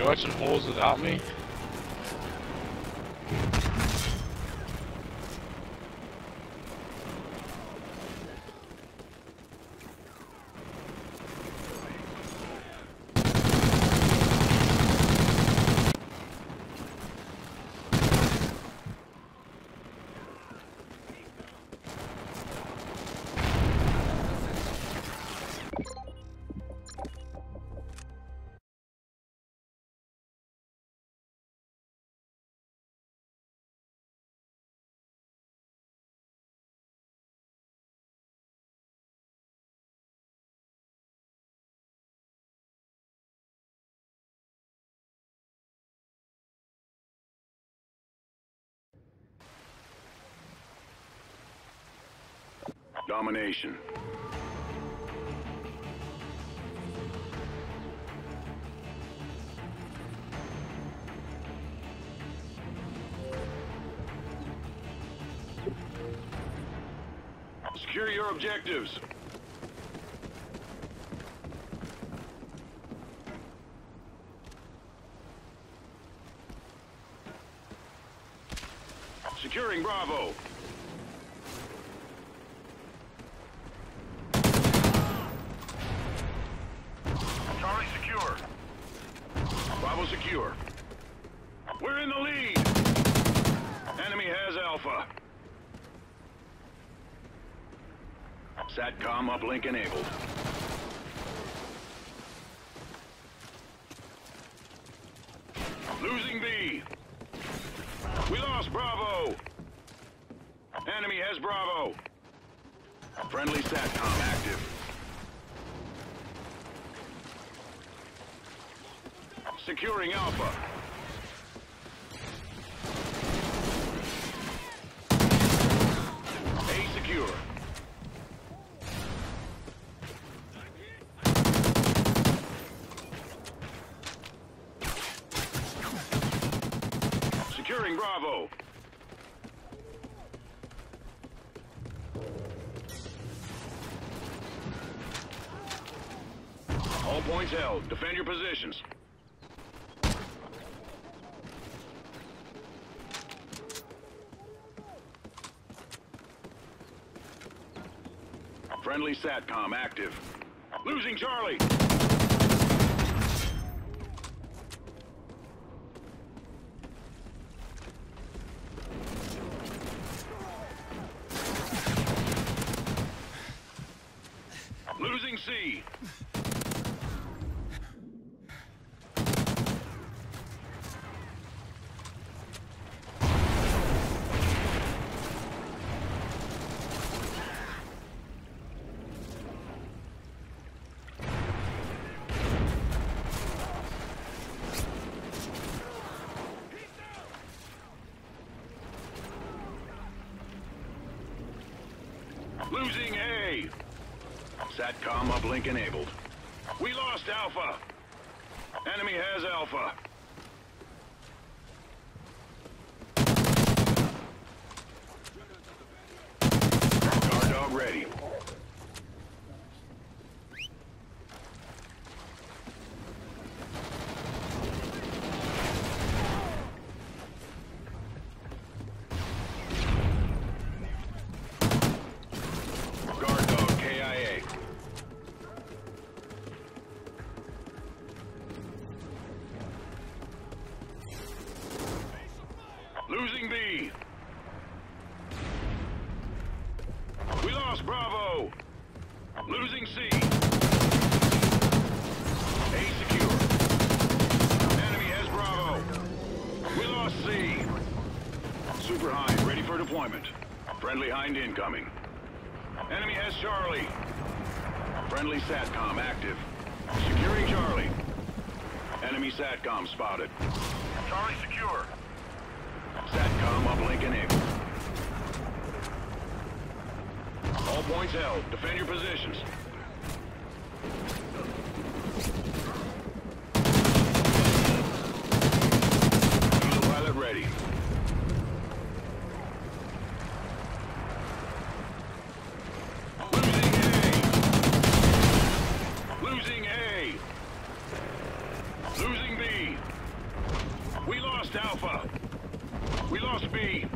You watching holes without me? Domination. Secure your objectives. Securing Bravo. Charlie secure. Bravo secure. In the lead. Enemy has Alpha. SATCOM uplink enabled. Losing B. We lost Bravo. Enemy has Bravo. Friendly SATCOM active. Securing Alpha. A secure. Securing Bravo. All points held. Defend your positions. Friendly SATCOM active. Losing Charlie. Losing C. Losing A. SATCOM uplink enabled. We lost Alpha. Enemy has Alpha. Guard dog ready. Lost Bravo. Losing C. A secure. Enemy has Bravo. We lost C. Super Hind ready for deployment. Friendly Hind incoming. Enemy has Charlie. Friendly SATCOM active. Securing Charlie. Enemy SATCOM spotted. Charlie secure. SATCOM uplink enabled. All points held. Defend your positions. Pilot ready. Losing B. We lost Alpha. We lost B.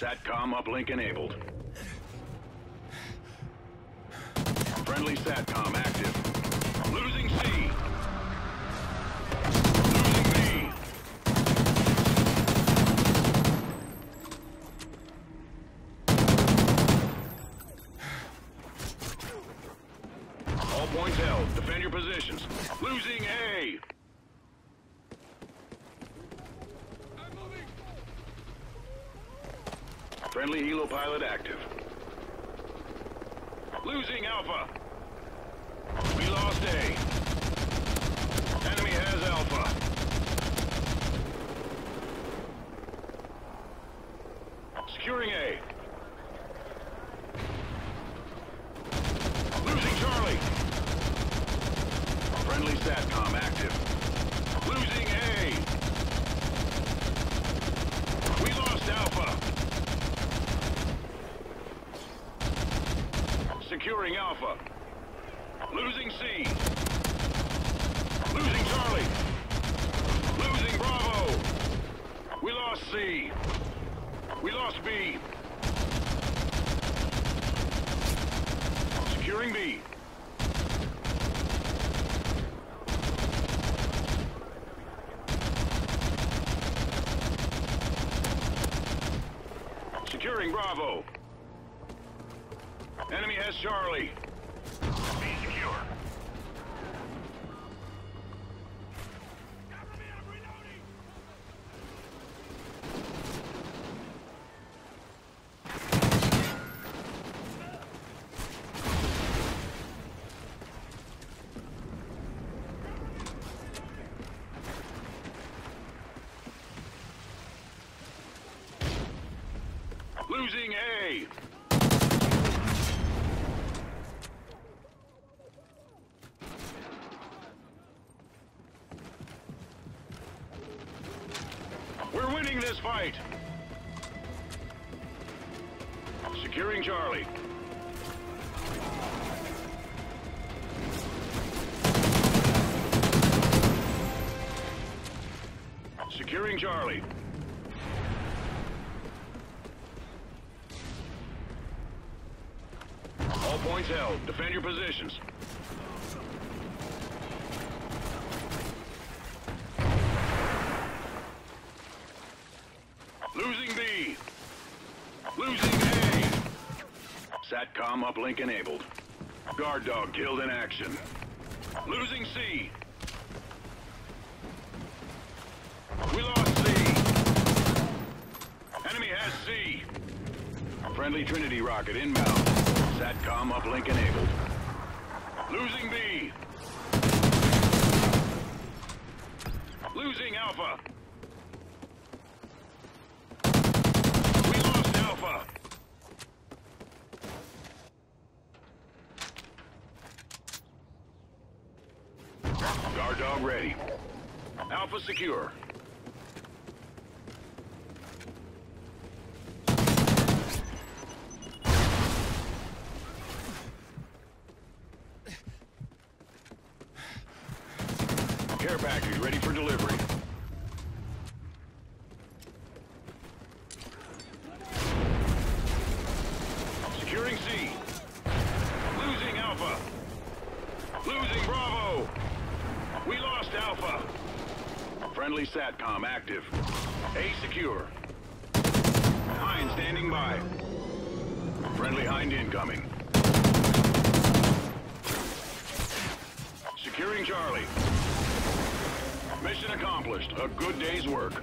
uplink enabled. Friendly SATCOM active. Losing C. Losing B. All points held. Defend your positions. Losing A. Friendly helo pilot active. Losing Alpha. We lost A. Enemy has Alpha. Securing A. Losing Charlie. Friendly SATCOM active. Losing A. We lost Alpha. Securing Alpha. Losing C. Losing Charlie. Losing Bravo. We lost C. We lost B. Securing B. Securing Bravo. Enemy has Charlie. Losing A. We're winning this fight. Securing Charlie. Securing Charlie. All points held. Defend your positions. Losing B. Losing A. SATCOM uplink enabled. Guard dog killed in action. Losing C. We lost C. Enemy has C. Friendly Trinity rocket inbound. SATCOM uplink enabled. Losing B. Losing Alpha. We lost Alpha. Guard dog ready. Alpha secure. Care package ready for delivery. Securing C. Friendly SATCOM active. A secure. Hind standing by. Friendly Hind incoming. Securing Charlie. Mission accomplished. A good day's work.